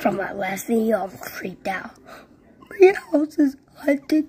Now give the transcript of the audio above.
From my last video, I'm creeped out. My house is haunted.